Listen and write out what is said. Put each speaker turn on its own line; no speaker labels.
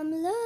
I'm lonely.